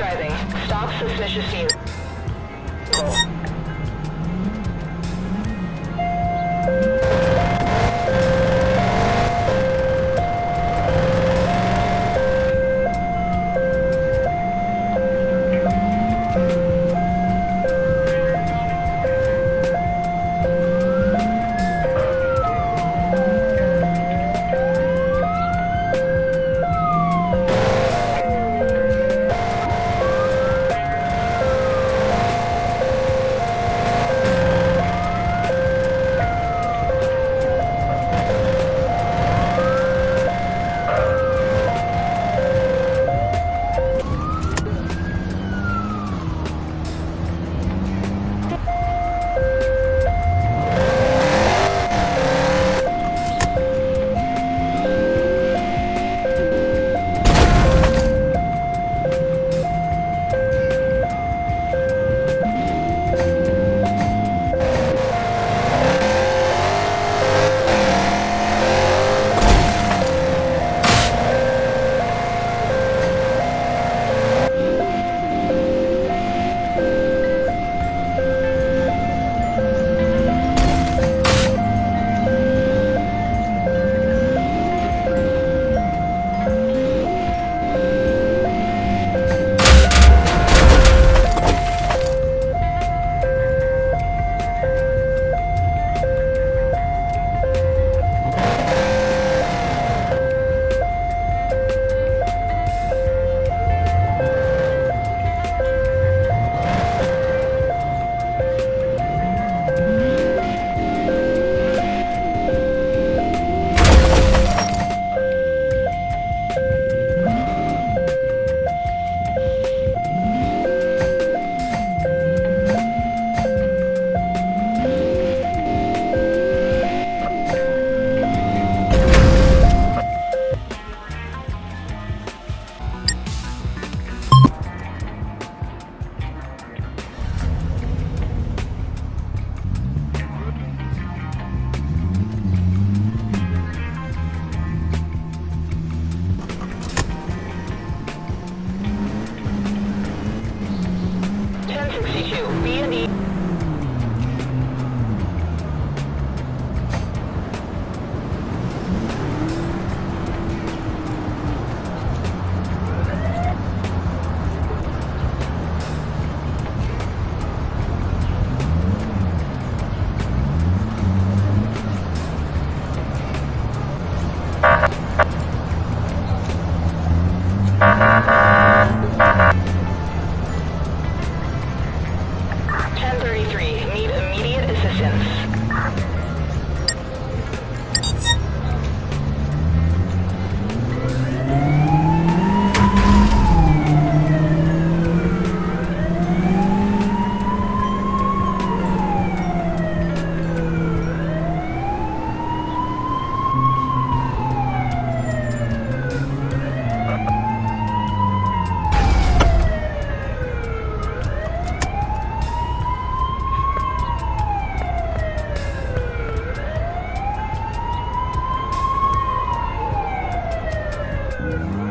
driving. Stop suspicious vehicle. to B&E. Thank.